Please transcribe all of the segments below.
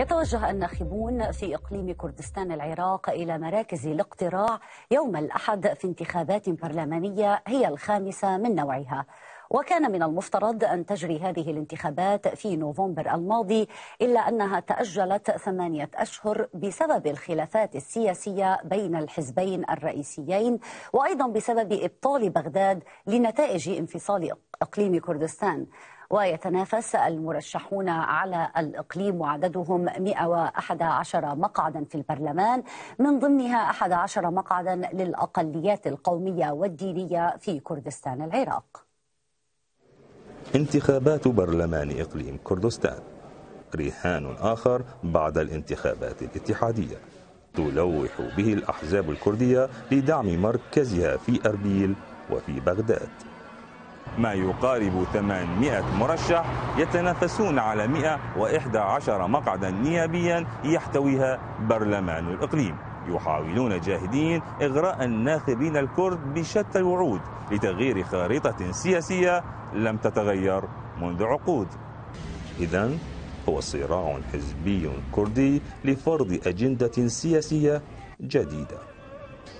يتوجه الناخبون في إقليم كردستان العراق إلى مراكز الاقتراع يوم الأحد في انتخابات برلمانية هي الخامسة من نوعها. وكان من المفترض أن تجري هذه الانتخابات في نوفمبر الماضي إلا أنها تأجلت ثمانية أشهر بسبب الخلافات السياسية بين الحزبين الرئيسيين وأيضا بسبب إبطال بغداد لنتائج انفصال إقليم كردستان. ويتنافس المرشحون على الإقليم وعددهم 111 مقعدا في البرلمان من ضمنها 11 مقعدا للأقليات القومية والدينية في كردستان العراق. انتخابات برلمان إقليم كردستان. رهان آخر بعد الانتخابات الاتحادية. تلوح به الأحزاب الكردية لدعم مركزها في أربيل وفي بغداد. ما يقارب 800 مرشح يتنافسون على 111 مقعدا نيابيا يحتويها برلمان الإقليم. يحاولون جاهدين إغراء الناخبين الكرد بشتى الوعود لتغيير خارطة سياسية لم تتغير منذ عقود. إذا هو صراع حزبي كردي لفرض أجندة سياسية جديدة.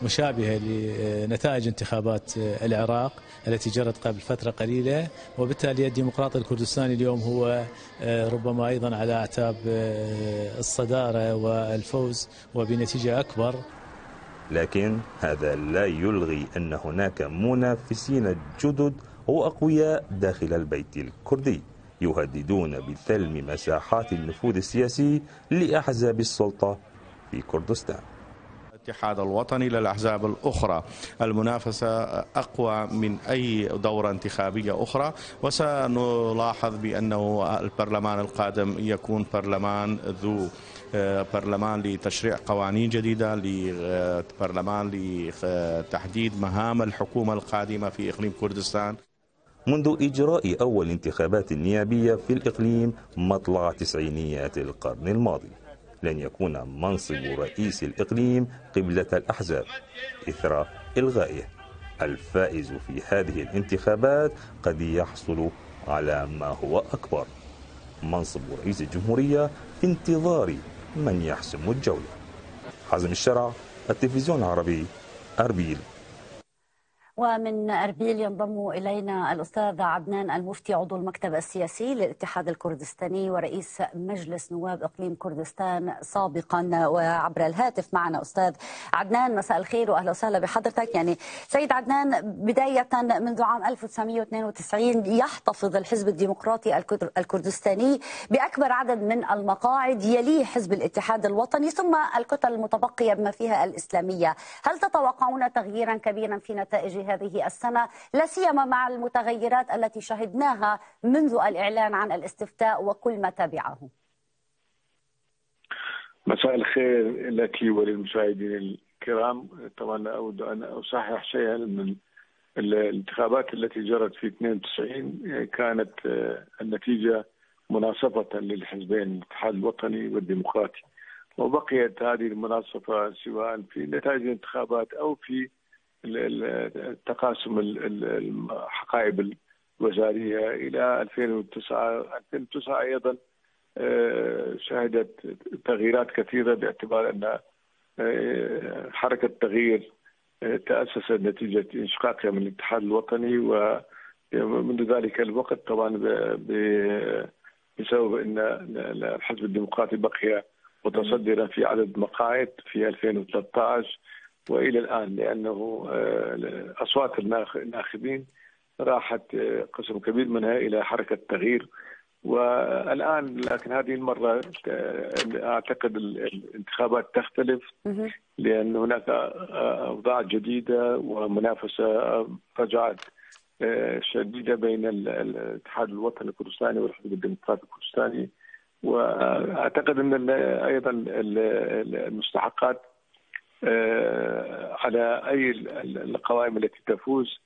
مشابهة لنتائج انتخابات العراق التي جرت قبل فترة قليلة وبالتالي الديمقراطي الكردستاني اليوم هو ربما أيضا على أعتاب الصدارة والفوز وبنتيجة أكبر. لكن هذا لا يلغي أن هناك منافسين جدد وأقوياء داخل البيت الكردي يهددون بثلم مساحات النفوذ السياسي لأحزاب السلطة في كردستان. الاتحاد الوطني للأحزاب الأخرى. المنافسة أقوى من أي دورة انتخابية أخرى. وسنلاحظ بأنه البرلمان القادم يكون برلمان ذو برلمان لتشريع قوانين جديدة لبرلمان لتحديد مهام الحكومة القادمة في إقليم كردستان. منذ إجراء أول انتخابات نيابية في الإقليم مطلع تسعينيات القرن الماضي. لن يكون منصب رئيس الإقليم قبلة الأحزاب. إثر إلغائه. الفائز في هذه الانتخابات قد يحصل على ما هو أكبر. منصب رئيس الجمهورية في انتظار من يحسم الجولة. حزم الشرع التلفزيون العربي أربيل. ومن أربيل ينضم إلينا الأستاذ عدنان المفتي عضو المكتب السياسي للاتحاد الكردستاني ورئيس مجلس نواب إقليم كردستان سابقا. وعبر الهاتف معنا أستاذ عدنان مساء الخير وأهلا وسهلا بحضرتك. يعني سيد عدنان بداية منذ عام 1992 يحتفظ الحزب الديمقراطي الكردستاني بأكبر عدد من المقاعد يليه حزب الاتحاد الوطني ثم الكتل المتبقية بما فيها الإسلامية. هل تتوقعون تغييرا كبيرا في نتائج هذه السنة لا سيما مع المتغيرات التي شهدناها منذ الإعلان عن الاستفتاء وكل ما تبعه مساء الخير لك وللمشاهدين الكرام. طبعا أود أن أصحح شيئا من الانتخابات التي جرت في 92 كانت النتيجة مناصفة للحزبين الاتحاد الوطني والديمقراطي. وبقيت هذه المناصفة سواء في نتائج الانتخابات أو في تقاسم الحقائب الوزاريه إلى 2009 2009 أيضا شهدت تغييرات كثيرة باعتبار أن حركة التغيير تأسست نتيجة انشقاقها من الاتحاد الوطني ومنذ ذلك الوقت طبعا بسبب أن الحزب الديمقراطي بقي متصدرا في عدد مقاعد في 2013 وإلى الآن لأنه أصوات الناخبين راحت قسم كبير منها إلى حركة تغيير. والآن لكن هذه المرة أعتقد الانتخابات تختلف لأن هناك أوضاع جديدة ومنافسة رجعت شديدة بين الاتحاد الوطني الكردستاني والحزب الديمقراطي الكردستاني. وأعتقد أن أيضا المستحقات على أي القوائم التي تفوز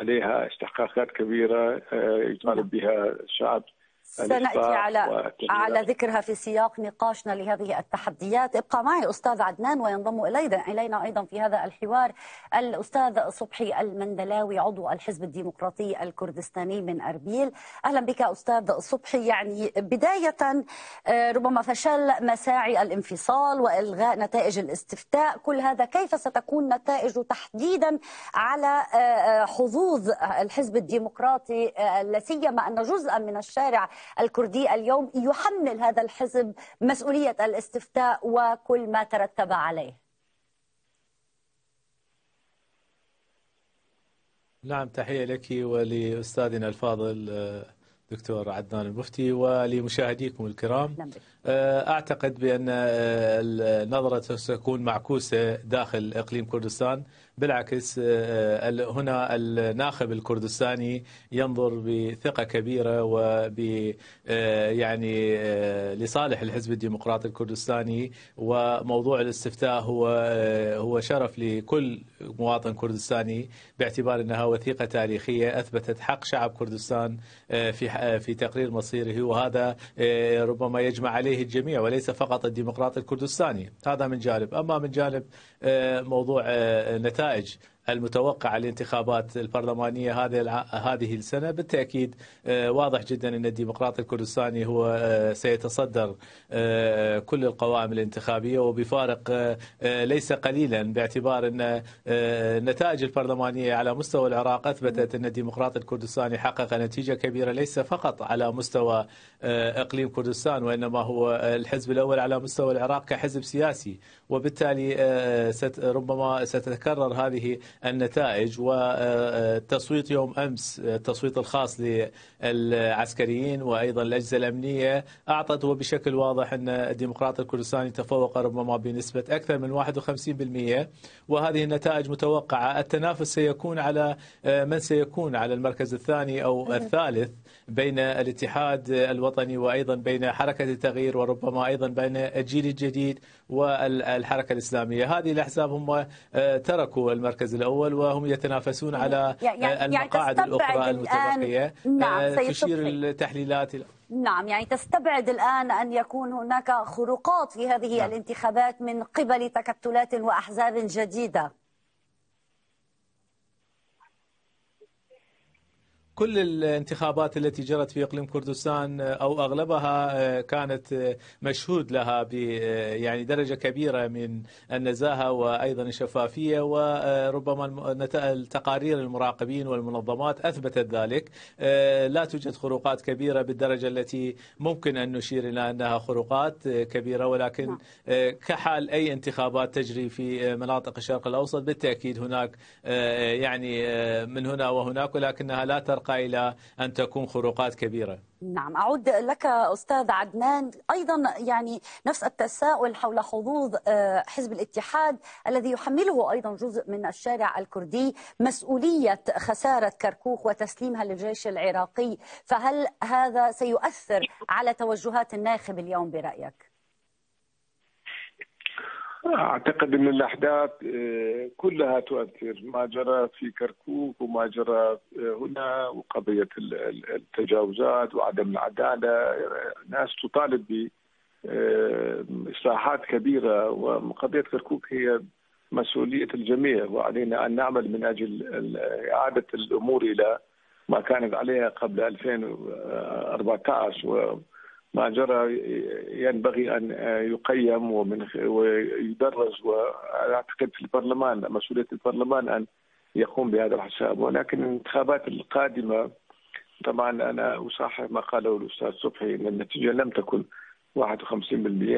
عليها استحقاقات كبيرة يطالب بها الشعب سنأتي على على ذكرها في سياق نقاشنا لهذه التحديات. ابقى معي أستاذ عدنان وينضم إلينا أيضا في هذا الحوار الأستاذ صبحي المندلاوي عضو الحزب الديمقراطي الكردستاني من أربيل. أهلا بك أستاذ صبحي. يعني بداية آه، ربما فشل مساعي الانفصال وإلغاء نتائج الاستفتاء. كل هذا كيف ستكون نتائجه تحديدا على آه، آه، حظوظ الحزب الديمقراطي لا سيما أن جزءا من الشارع الكردي اليوم يحمل هذا الحزب مسؤولية الاستفتاء وكل ما ترتب عليه نعم تحية لك ولأستاذنا الفاضل دكتور عدنان المفتي ولمشاهديكم الكرام نعم. آه، أعتقد بأن آه، النظرة ستكون معكوسة داخل إقليم كردستان. بالعكس آه، هنا الناخب الكردستاني ينظر بثقة كبيرة وب يعني لصالح الحزب الديمقراطي الكردستاني. وموضوع الاستفتاء هو هو شرف لكل مواطن كردستاني باعتبار إنها وثيقة تاريخية أثبتت حق شعب كردستان في في تقرير مصيره. وهذا ربما يجمع عليه عليه الجميع وليس فقط الديمقراط الكردستاني. هذا من جانب. أما من جانب آه، موضوع آه، نتائج المتوقع الانتخابات البرلمانية هذه هذه السنة. بالتأكيد آه، واضح جدا أن الديمقراطي الكردستاني هو آه، سيتصدر آه، كل القوائم الانتخابية وبفارق ليس قليلا باعتبار أن النتائج البرلمانية على مستوى العراق أثبتت أن الديمقراطي الكردستاني حقق نتيجة كبيرة ليس فقط على مستوى إقليم كردستان وإنما هو الحزب الأول على مستوى العراق كحزب سياسي. وبالتالي ربما ستتكرر هذه النتائج والتصويت يوم أمس التصويت الخاص للعسكريين وأيضا الأجهزة الأمنية أعطت وبشكل واضح أن الديمقراطي الكردستاني تفوق ربما بنسبة أكثر من 51% وهذه النتائج متوقعة. التنافس سيكون على من سيكون على المركز الثاني أو الثالث بين الاتحاد الوطني وأيضا بين حركة التغيير وربما أيضا بين الجيل الجديد والحركة الإسلامية، هذه الأحزاب هم تركوا المركز الأول وهم يتنافسون على يعني, يعني المقاعد الأخرى المتبقية. نعم تشير التحليلات نعم يعني تستبعد الآن أن يكون هناك خروقات في هذه نعم. الانتخابات من قبل تكتلات وأحزاب جديدة. كل الانتخابات التي جرت في إقليم كردستان أو أغلبها كانت مشهود لها ب يعني درجة كبيرة من النزاهة وأيضا الشفافية وربما التقارير المراقبين والمنظمات أثبتت ذلك لا توجد خروقات كبيرة بالدرجة التي ممكن أن نشير إلى أنها خروقات كبيرة ولكن نعم. كحال أي انتخابات تجري في مناطق الشرق الأوسط بالتأكيد هناك يعني من هنا وهناك ولكنها لا ترقى ترقى إلى أن تكون خروقات كبيرة. نعم أعود لك أستاذ عدنان. أيضا يعني نفس التساؤل حول حظوظ آه، حزب الاتحاد الذي يحمله أيضا جزء من الشارع الكردي مسؤولية خسارة كركوك وتسليمها للجيش العراقي. فهل هذا سيؤثر على توجهات الناخب اليوم برأيك؟ أعتقد إن الأحداث آه، كلها تؤثر. ما جرى في كركوك وما جرى آه، هنا وقضية التجاوزات وعدم العدالة. ناس تطالب ب آه، كبيرة وقضية كركوك هي مسؤولية الجميع. وعلينا أن نعمل من أجل إعادة الأمور إلى ما كانت عليها قبل 2014 ما جرى ينبغي أن يقيم ومن ويدرس وأعتقد في البرلمان مسؤولية البرلمان أن يقوم بهذا الحساب. ولكن الانتخابات القادمة طبعا أنا اصحح ما قاله الأستاذ صبحي إن النتيجة لم تكن 51%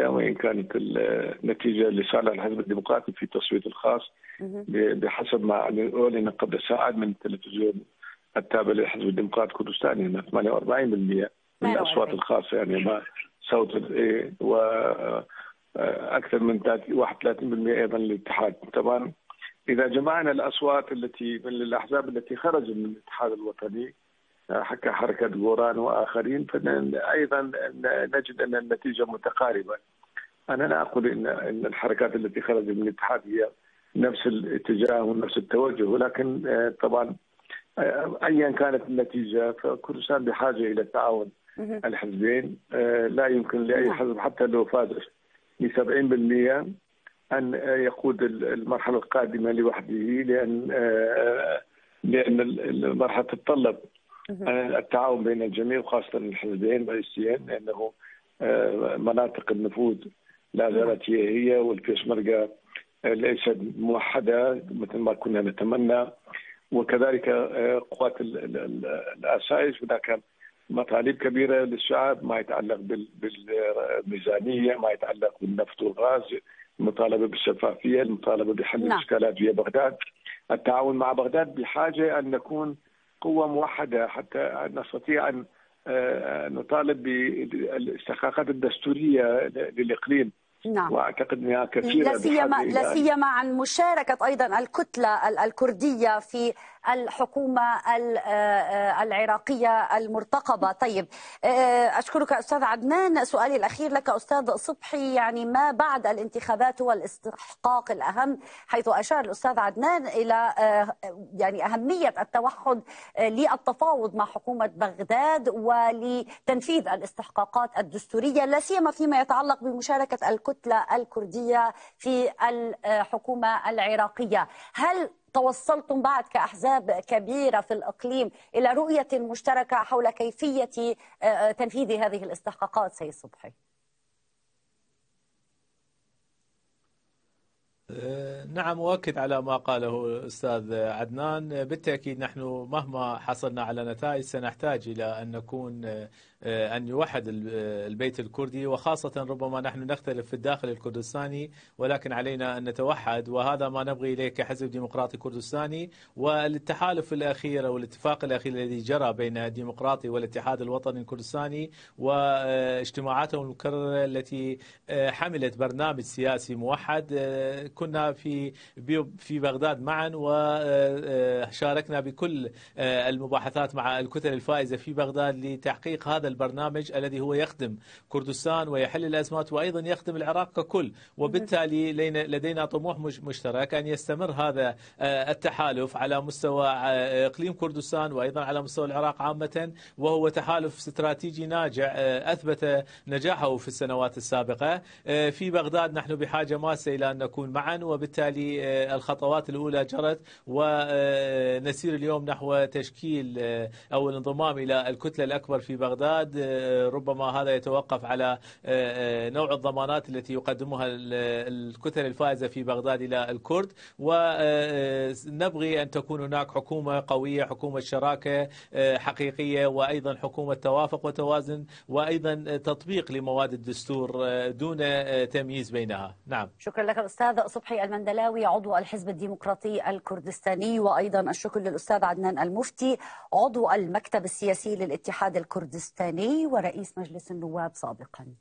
وإن كانت النتيجة لصالح الحزب الديمقراطي في التصويت الخاص بحسب ما أعلن قبل ساعات من التلفزيون التابع للحزب الديمقراطي الكردستاني 48% من الأصوات الخاصة يعني ما صوت الايه و أكثر من 31% أيضا للاتحاد. طبعا إذا جمعنا الأصوات التي من الأحزاب التي خرجت من الاتحاد الوطني حكى حركة غوران وآخرين فايضا نجد أن النتيجة متقاربة. أنا لا أقول إن إن الحركات التي خرجت من الاتحاد هي نفس الاتجاه ونفس التوجه ولكن طبعا ايا كانت النتيجة فكردستان بحاجة إلى التعاون. الحزبين لا يمكن لأي نعم. حزب حتى لو فاز ب 70% أن يقود المرحلة القادمة لوحده لأن لأن المرحلة تتطلب. التعاون بين الجميع وخاصة الحزبين الرئيسيين لأنه مناطق النفوذ لا زالت هي هي والبيشمركه ليست موحدة مثل ما كنا نتمنى. وكذلك قوات الاسايس هناك مطالب كبيرة للشعب ما يتعلق بالميزانية ما يتعلق بالنفط والغاز المطالبه بالشفافية المطالبه بحل نعم. الاشكالات في بغداد التعاون مع بغداد بحاجة أن نكون قوة موحدة حتى نستطيع أن نطالب بالاستحقاقات الدستورية للإقليم نعم. وأعتقد إنها كثيرة لا سيما لا سيما عن مشاركة أيضا الكتلة الكردية في الحكومة العراقية المرتقبة. طيب أشكرك أستاذ عدنان. سؤالي الأخير لك أستاذ صبحي يعني ما بعد الانتخابات هو الاستحقاق الأهم؟ حيث أشار الأستاذ عدنان إلى يعني أهمية التوحد للتفاوض مع حكومة بغداد ولتنفيذ الاستحقاقات الدستورية لا سيما فيما يتعلق بمشاركة الكتلة الكردية في الحكومة العراقية. هل توصلتم بعد كأحزاب كبيرة في الإقليم إلى رؤية مشتركة حول كيفية تنفيذ هذه الاستحقاقات سيد صبحي؟ نعم أؤكد على ما قاله الأستاذ عدنان. بالتأكيد نحن مهما حصلنا على نتائج سنحتاج إلى أن نكون أن يوحد البيت الكردي وخاصة ربما نحن نختلف في الداخل الكردستاني ولكن علينا أن نتوحد وهذا ما نبغي إليه كحزب ديمقراطي كردستاني. والتحالف الأخير أو الاتفاق الأخير الذي جرى بين الديمقراطي والاتحاد الوطني الكردستاني واجتماعاتهم المكررة التي حملت برنامج سياسي موحد كنا في في بغداد معا وشاركنا بكل المباحثات مع الكتل الفائزة في بغداد لتحقيق هذا البرنامج الذي هو يخدم كردستان ويحل الأزمات وأيضا يخدم العراق ككل. وبالتالي لدينا طموح مشترك أن يستمر هذا التحالف على مستوى إقليم كردستان وأيضا على مستوى العراق عامة. وهو تحالف استراتيجي ناجع أثبت نجاحه في السنوات السابقة. في بغداد نحن بحاجة ماسة إلى أن نكون معا. وبالتالي الخطوات الأولى جرت. ونسير اليوم نحو تشكيل أو الانضمام إلى الكتلة الأكبر في بغداد. ربما هذا يتوقف على نوع الضمانات التي يقدمها الكتل الفائزة في بغداد إلى الكرد. ونبغي أن تكون هناك حكومة قوية حكومة شراكة حقيقية وأيضا حكومة توافق وتوازن وأيضا تطبيق لمواد الدستور دون تمييز بينها. نعم. شكرا لك الأستاذ صبحي المندلاوي عضو الحزب الديمقراطي الكردستاني وأيضا الشكر للأستاذ عدنان المفتي عضو المكتب السياسي للاتحاد الكردستاني. الثاني ورئيس مجلس النواب سابقاً.